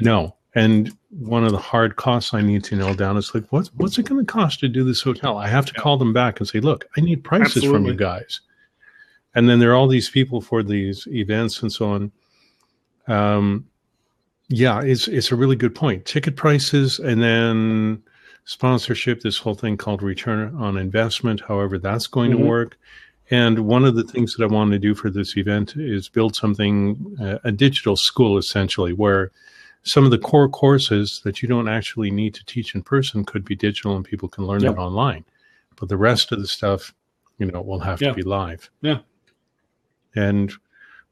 no, and one of the hard costs I need to nail down is like, what's what's it going to cost to do this hotel? I have to call them back and say, look, I need prices from you guys, and then there are all these people for these events and so on. Um, yeah, it's it's a really good point. Ticket prices and then sponsorship, this whole thing called return on investment, however that's going Mhm. to work. And one of the things that I want to do for this event is build something, uh, a digital school essentially, where some of the core courses that you don't actually need to teach in person could be digital and people can learn Yeah. it online. But the rest of the stuff, you know, will have Yeah. to be live. Yeah. And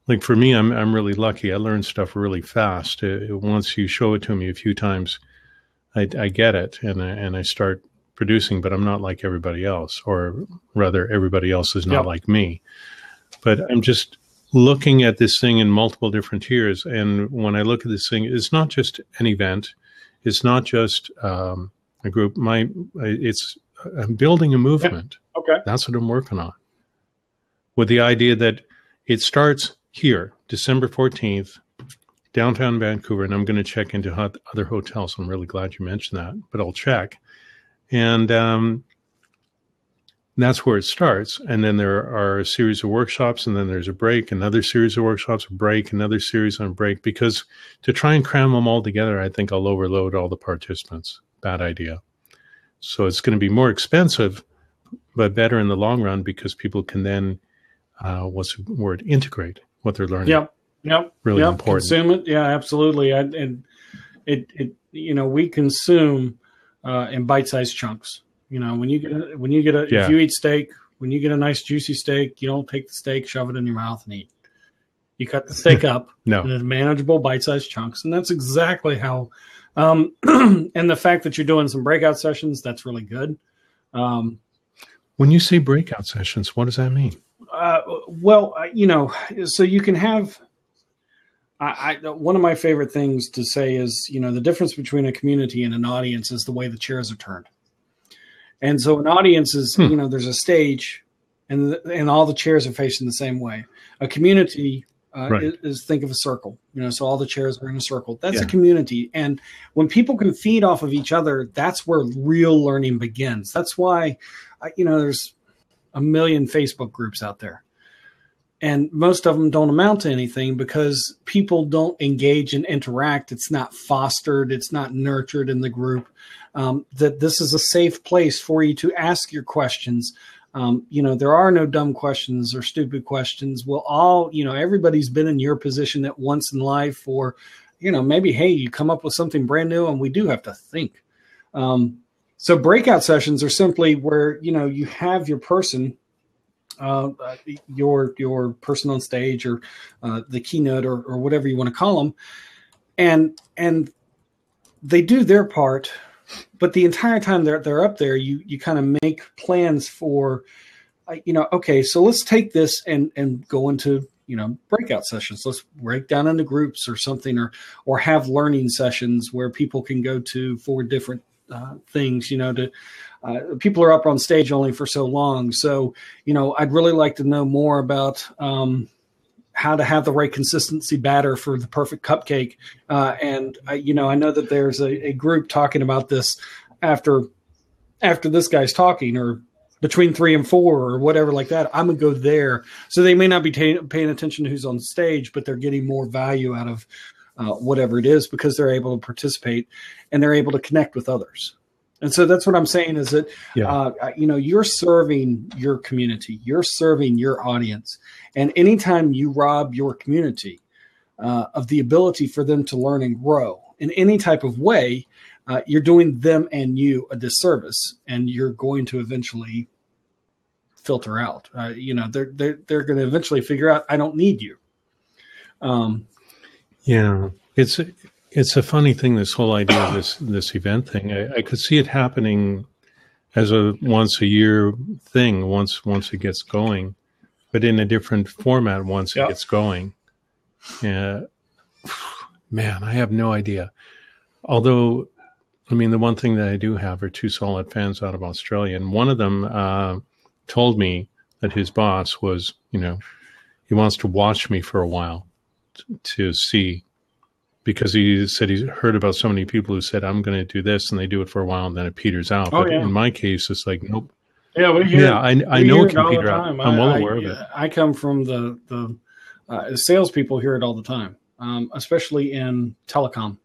like for me, I'm I'm really lucky. I learn stuff really fast. Uh, once you show it to me a few times, I, I get it and I, and I start producing. But I'm not like everybody else, or rather, everybody else is not Yeah. like me. But I'm just looking at this thing in multiple different tiers. And when I look at this thing, it's not just an event. It's not just um, a group. My it's I'm building a movement. okay, That's what I'm working on. With the idea that it starts here, December 14th, downtown Vancouver, and I'm going to check into hot, other hotels. I'm really glad you mentioned that, but I'll check. And um, that's where it starts. And then there are a series of workshops, and then there's a break, another series of workshops, a break, another series on break. Because to try and cram them all together, I think I'll overload all the participants. Bad idea. So it's going to be more expensive, but better in the long run because people can then, uh, what's the word, integrate what they're learning. yep, yep, Really yep. important. Consume it, yeah, absolutely. I, and it, it, you know, we consume uh, in bite-sized chunks. You know, when you get a, when you get a Yeah. if you eat steak, when you get a nice juicy steak, you don't take the steak, shove it in your mouth, and eat. You cut the steak up No. in manageable bite-sized chunks, and that's exactly how. Um, and the fact that you're doing some breakout sessions, that's really good. Um, When you say breakout sessions, what does that mean? Uh, well, uh, you know, so you can have. I, I one of my favorite things to say is, you know, the difference between a community and an audience is the way the chairs are turned. And so, an audience is, Hmm. you know, there's a stage, and and all the chairs are facing the same way. A community uh, Right. is, is think of a circle, you know, so all the chairs are in a circle. That's a community, and when people can feed off of each other, that's where real learning begins. That's why, you know, there's a million Facebook groups out there. And most of them don't amount to anything because people don't engage and interact. It's not fostered, it's not nurtured in the group. Um, that this is a safe place for you to ask your questions. Um, you know, there are no dumb questions or stupid questions. We'll all, you know, everybody's been in your position at once in life, or, you know, maybe, hey, you come up with something brand new and we do have to think. Um, so breakout sessions are simply where, you know, you have your person uh, your your person on stage or uh, the keynote or, or whatever you want to call them, and and they do their part, but the entire time they're they're up there, you you kind of make plans for, uh, you know, okay, so let's take this and and go into you know breakout sessions. Let's break down into groups or something, or or have learning sessions where people can go to for different uh, things. You know, to uh, people are up on stage only for so long. So, you know, I'd really like to know more about um, how to have the right consistency batter for the perfect cupcake. Uh, and I, you know, I know that there's a, a, group talking about this after after this guy's talking, or between three and four, or whatever like that. I'm gonna go there. So they may not be t- paying attention to who's on stage, but they're getting more value out of uh, whatever it is because they're able to participate and they're able to connect with others. And so that's what I'm saying is that, yeah. uh, you know, you're serving your community, you're serving your audience. And anytime you rob your community uh, of the ability for them to learn and grow in any type of way, uh, you're doing them and you a disservice, and you're going to eventually filter out. Uh, you know, they're they're they're going to eventually figure out I don't need you. Um, yeah, it's it's a funny thing, this whole idea of this this event thing. I, I could see it happening as a once a year thing once once it gets going, but in a different format once yep. it gets going. Yeah, man, I have no idea. Although, I mean, the one thing that I do have are two solid fans out of Australia, and one of them uh, told me that his boss was, you know, he wants to watch me for a while to, see because he said he's heard about so many people who said I'm going to do this and they do it for a while and then it peters out. Oh, but yeah. in my case, it's like nope. Yeah, we hear, yeah, I, I know it can peter out. I'm well I, aware of it. I come from the the uh, salespeople hear it all the time, um, especially in telecom,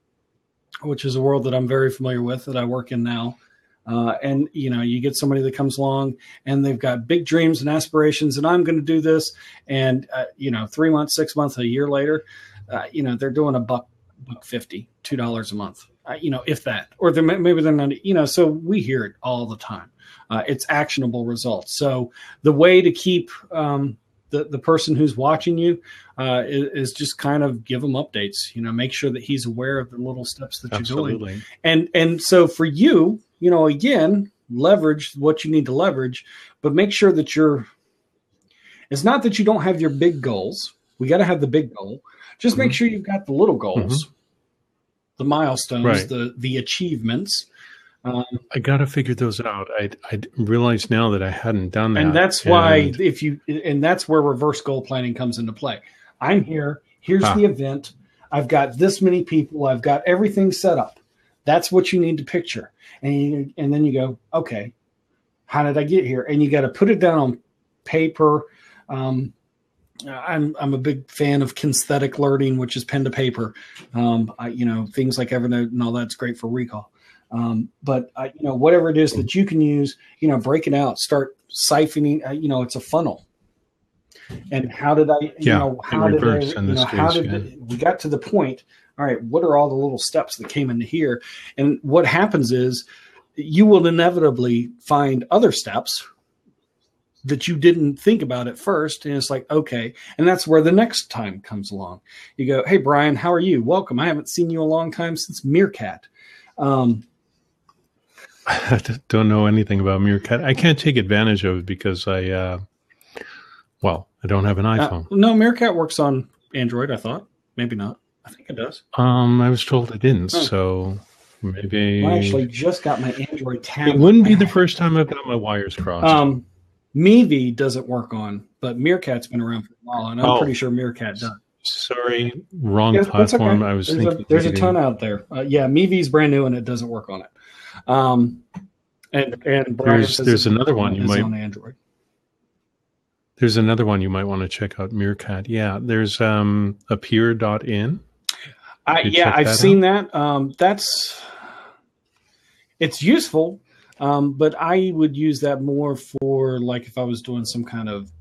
which is a world that I'm very familiar with that I work in now. Uh, and you know, you get somebody that comes along and they've got big dreams and aspirations, and I'm going to do this. And uh, you know, three months, six months, a year later, uh, you know, they're doing a buck buck fifty, two dollars a month. Uh, you know, if that, or they're, maybe they're not. You know, so we hear it all the time. Uh, it's actionable results. So the way to keep um, the the person who's watching you uh, is, is, just kind of give them updates. You know, make sure that he's aware of the little steps that Absolutely. you're doing. And and so for you, you know, again, leverage what you need to leverage, but make sure that you're. It's not that you don't have your big goals. We got to have the big goal, just mm-hmm. make sure you've got the little goals, mm-hmm. the milestones, right. the the achievements. Um, I got to figure those out. I I realize now that I hadn't done that, and that's why and, if you and that's where reverse goal planning comes into play. I'm here. Here's ah. the event. I've got this many people. I've got everything set up. That's what you need to picture, and you, and then you go, okay, how did I get here? And you got to put it down on paper. Um, I'm I'm a big fan of kinesthetic learning, which is pen to paper. Um, I, you know, things like Evernote and all that's great for recall. Um, but I, you know, whatever it is that you can use, you know, break it out, start siphoning. Uh, you know, it's a funnel. And how did I? You yeah, know, how did I? You know, how did yeah. we got to the point? All right, what are all the little steps that came into here? And what happens is you will inevitably find other steps that you didn't think about at first. And it's like, okay. And that's where the next time comes along. You go, Hey, Brian, how are you? Welcome. I haven't seen you a long time since Meerkat. Um, I don't know anything about Meerkat. I can't take advantage of it because I, uh, well, I don't have an uh, iPhone. Uh, no, Meerkat works on Android. I thought maybe not. I think it does. Um, I was told it didn't. Oh. So maybe I actually just got my Android tablet. It wouldn't be the first time I've got my wires crossed. Um, Meevee doesn't work on, but Meerkat's been around for a while, and I'm oh, pretty sure Meerkat does. Sorry, wrong yeah, platform. Okay. I was there's thinking. A, there's a ton out there. Uh, yeah, Meevee's brand new and it doesn't work on it. Um, and and Brian there's there's another one you might on Android. There's another one you might want to check out. Meerkat. Yeah, there's um appear.in. I, yeah, I've seen out? that. Um, that's it's useful Um, but I would use that more for like if I was doing some kind of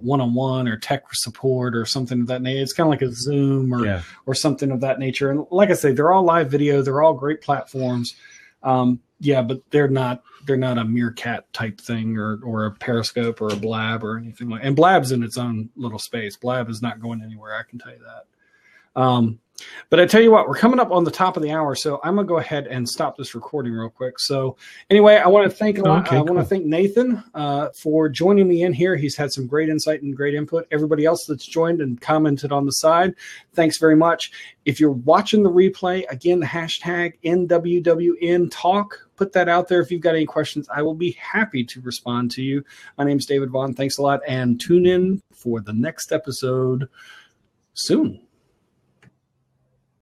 one on one or tech support or something of that nature. It's kind of like a Zoom or Yeah. or something of that nature. And like I say, they're all live video. They're all great platforms. Um, yeah, but they're not they're not a Meerkat type thing or or a Periscope or a Blab or anything like. And Blab's in its own little space. Blab is not going anywhere. I can tell you that. Um, but I tell you what, we're coming up on the top of the hour, so I'm gonna go ahead and stop this recording real quick. So anyway, I want to thank. Okay, I want to thank Nathan uh, for joining me in here. He's had some great insight and great input. Everybody else that's joined and commented on the side, thanks very much. If you're watching the replay, again, the hashtag NWWN Talk. Put that out there. If you've got any questions, I will be happy to respond to you. My name's David Vaughan. Thanks a lot, and tune in for the next episode soon.